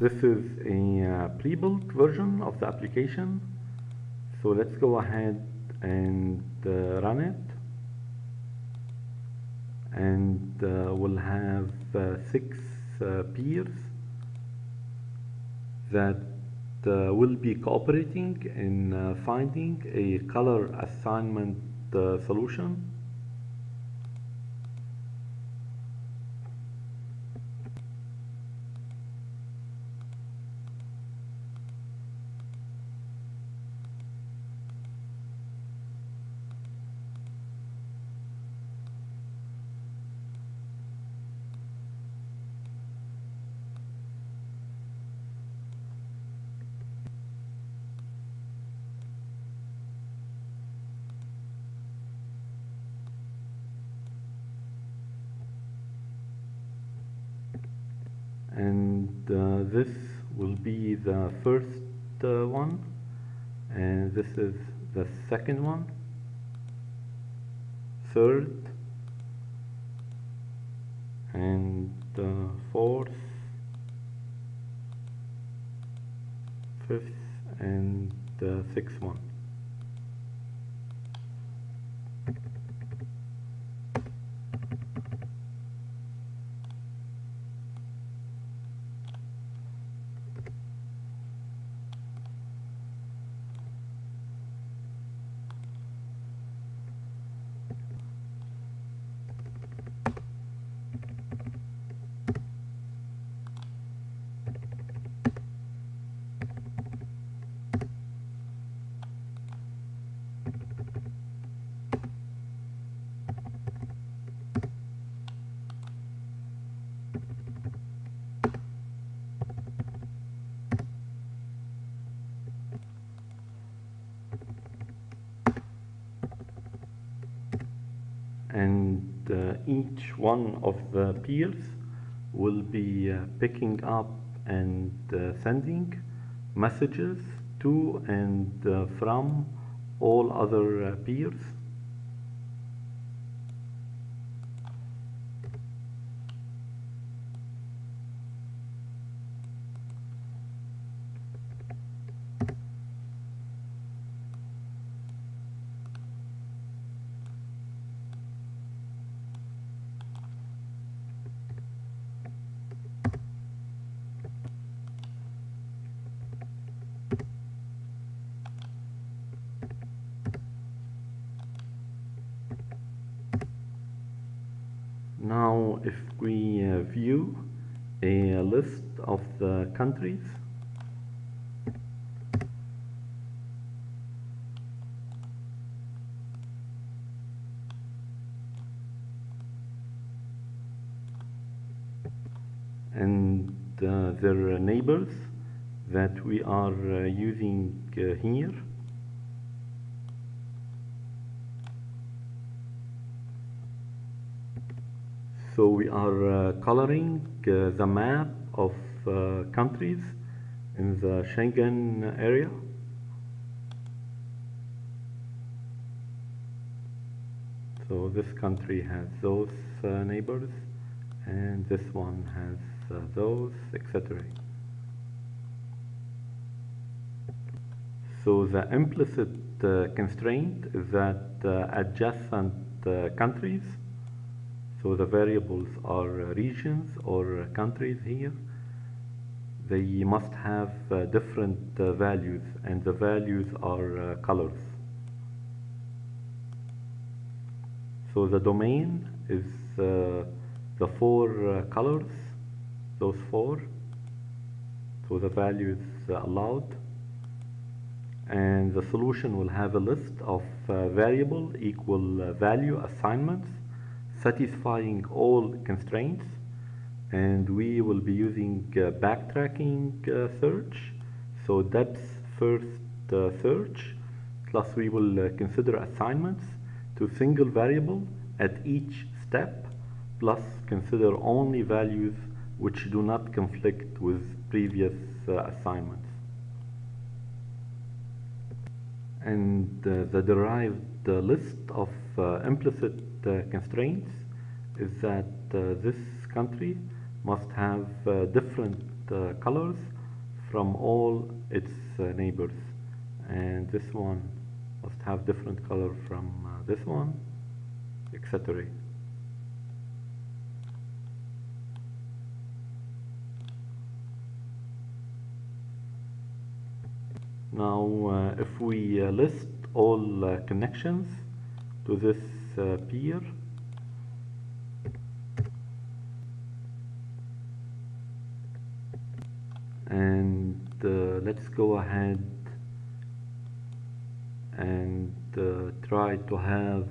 This is a uh, pre-built version of the application. So let's go ahead and uh, run it. And uh, we'll have uh, six uh, peers that uh, will be cooperating in finding a color assignment solution. Uh, this will be the first uh, one. And this is the second one. Third. And uh, fourth. Fifth and uh, sixth one and uh, each one of the peers will be uh, picking up and uh, sending messages to and uh, from all other uh, peers If we uh, view a list of the countries, and uh, their neighbors that we are uh, using uh, here, So we are uh, coloring uh, the map of uh, countries in the Schengen area. So this country has those uh, neighbors and this one has uh, those, etc. So the implicit uh, constraint is that adjacent countries so the variables are uh, regions or uh, countries here. They must have uh, different uh, values and the values are uh, colors. So the domain is uh, the four colors, those four. So the values allowed. And the solution will have a list of variable equal value assignments satisfying all constraints and we will be using uh, backtracking uh, search. So depth first uh, search plus we will uh, consider assignments to single variable at each step plus consider only values which do not conflict with previous assignments and the derived list of uh, implicit uh, constraints is that uh, this country must have different colors from all its neighbors. And this one must have different color from this one etc now uh, if we uh, list all uh, connections to this peer. And let's go ahead and try to have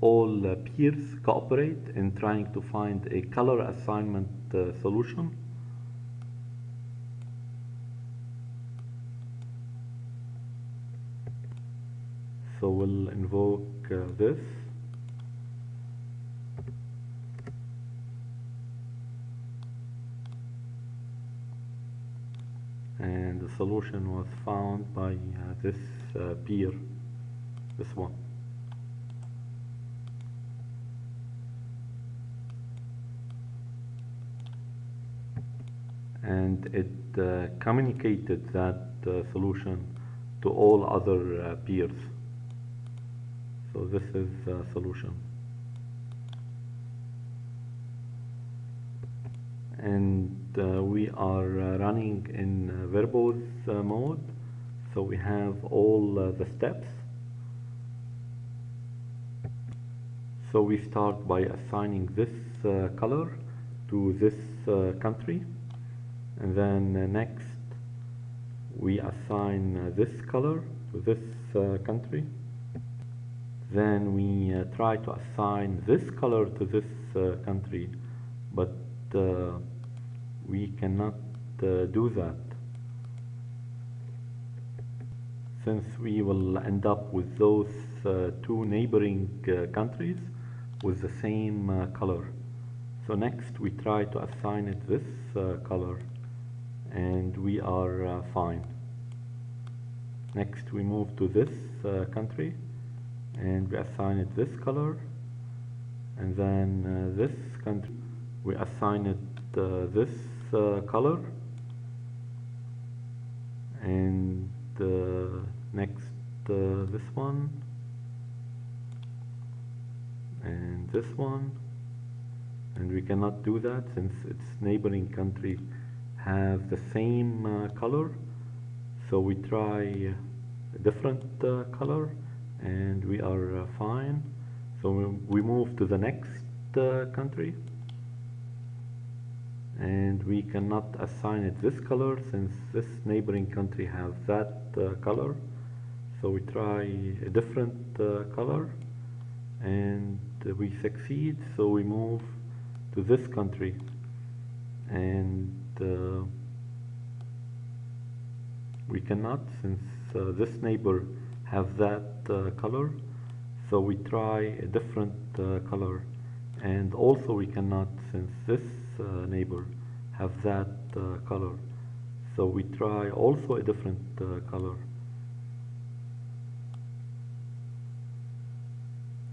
all peers cooperate in trying to find a color assignment solution so we'll invoke uh, this. And the solution was found by uh, this uh, peer this one. And it uh, communicated that uh, solution to all other uh, peers so this is a solution. And uh, we are uh, running in uh, verbose uh, mode. So we have all uh, the steps. So we start by assigning this uh, color to this uh, country. And then uh, next we assign uh, this color to this uh, country then we uh, try to assign this color to this uh, country but uh, we cannot uh, do that. Since we will end up with those uh, two neighboring uh, countries with the same color. So next we try to assign it this color and we are fine. Next we move to this country and we assign it this color and then uh, this country we assign it uh, this uh, color. And uh, next uh, this one. And this one. And we cannot do that since its neighboring country have the same color. So we try a different color and we are uh, fine. So we, move to the next uh, country. And we cannot assign it this color since this neighboring country has that uh, color. So we try a different uh, color. And we succeed so we move to this country. And uh, we cannot since uh, this neighbor have that uh, color. So we try a different uh, color. And also we cannot since this uh, neighbor have that uh, color. So we try also a different uh, color.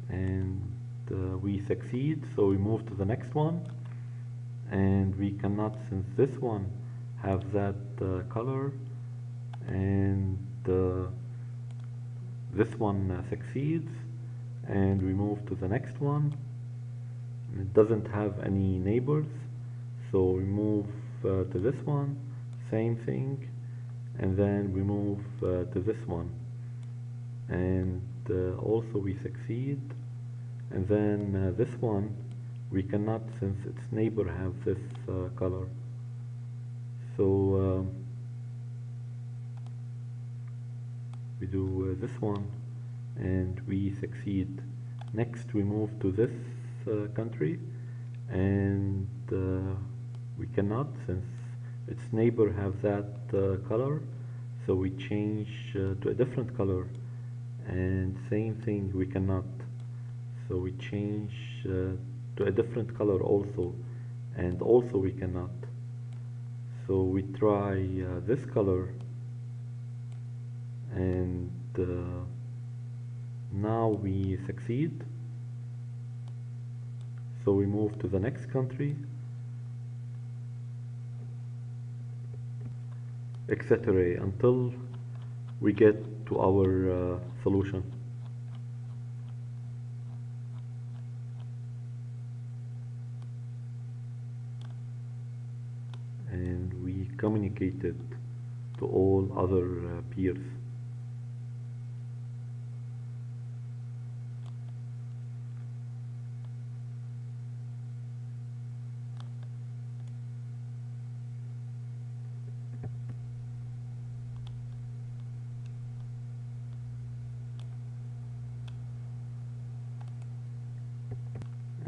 And uh, we succeed so we move to the next one. And we cannot since this one have that color and uh, this one uh, succeeds and we move to the next one. It doesn't have any neighbors so we move uh, to this one same thing and then we move uh, to this one. And uh, also we succeed and then uh, this one we cannot since its neighbor have this uh, color so um, we do uh, this one and we succeed. Next we move to this uh, country and uh, we cannot since its neighbor have that color so we change to a different color and same thing we cannot. So we change uh, to a different color also and also we cannot. So we try uh, this color and uh, now we succeed so we move to the next country etc. until we get to our uh, solution. And we communicated to all other uh, peers.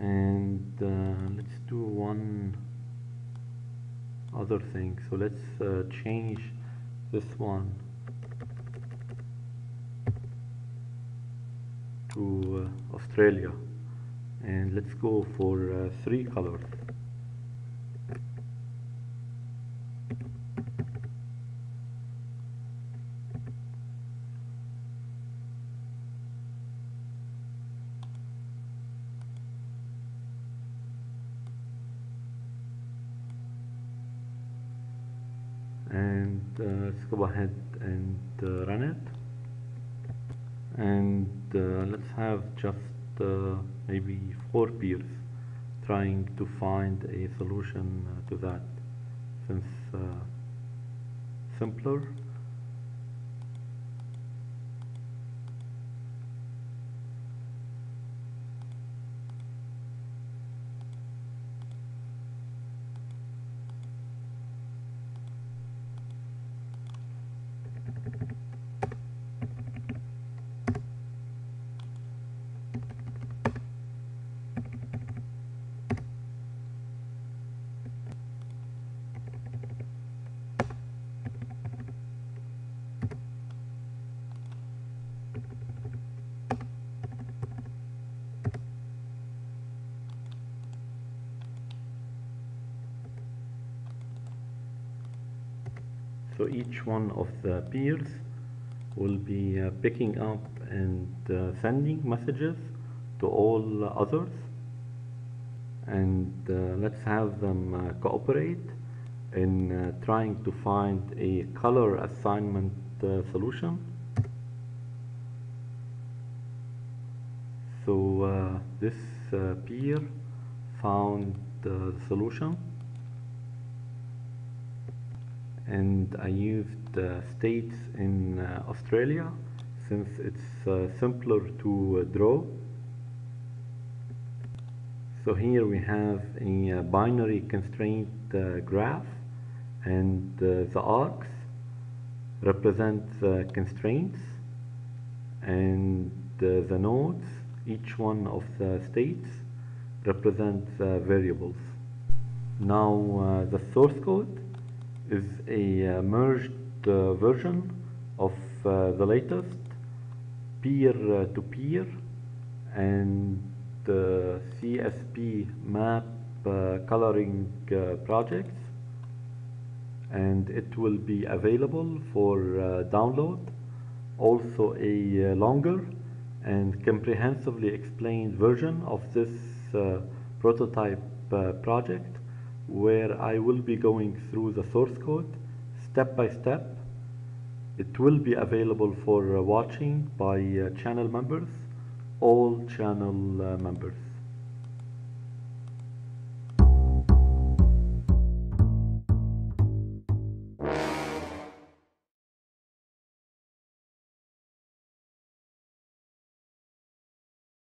and uh, let's do one other thing. So let's uh, change this one to uh, Australia. And let's go for uh, three colors and uh, let's go ahead and uh, run it. And uh, let's have just maybe four peers trying to find a solution to that. Since simpler So each one of the peers will be uh, picking up and uh, sending messages to all others. And uh, let's have them uh, cooperate in uh, trying to find a color assignment solution. So this peer found the solution and I used uh, states in uh, Australia since it's uh, simpler to uh, draw. So here we have a uh, binary constraint uh, graph and the arcs represent the constraints and the nodes, each one of the states represents variables. Now the source code is a uh, merged uh, version of uh, the latest peer-to-peer uh, and uh, the CSP map uh, coloring projects. And it will be available for download also a longer and comprehensively explained version of this prototype project where I will be going through the source code step by step. It will be available for uh, watching by uh, channel members, all channel uh, members.